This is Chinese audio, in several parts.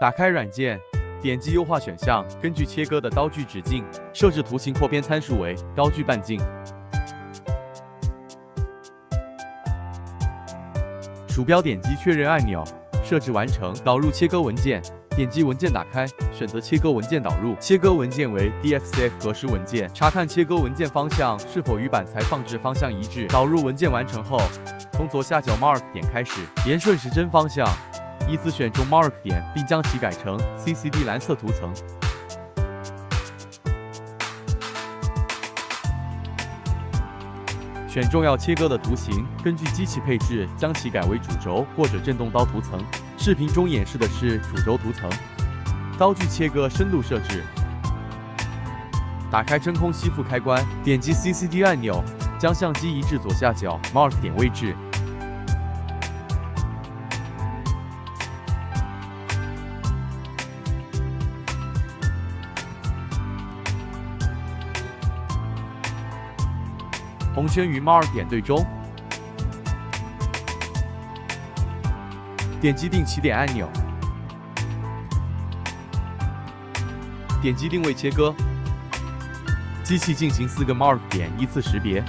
打开软件，点击优化选项，根据切割的刀具直径，设置图形扩边参数为刀具半径。鼠标点击确认按钮，设置完成，导入切割文件，点击文件打开，选择切割文件导入，切割文件为 DXF 格式文件，查看切割文件方向是否与板材放置方向一致。导入文件完成后，从左下角 Mark 点开始，沿顺时针方向。依次选中 Mark 点，并将其改成 CCD 蓝色涂层。选中要切割的图形，根据机器配置将其改为主轴或者震动刀涂层。视频中演示的是主轴涂层。刀具切割深度设置。打开真空吸附开关，点击 CCD 按钮，将相机移至左下角 Mark 点位置。红圈与 Mark 点对中，点击定起点按钮，点击定位切割，机器进行四个 Mark 点依次识别，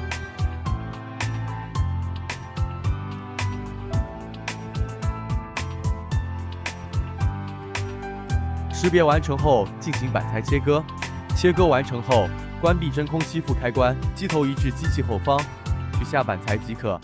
识别完成后进行板材切割，切割完成后。关闭真空吸附开关，机头移至机器后方，取下板材即可。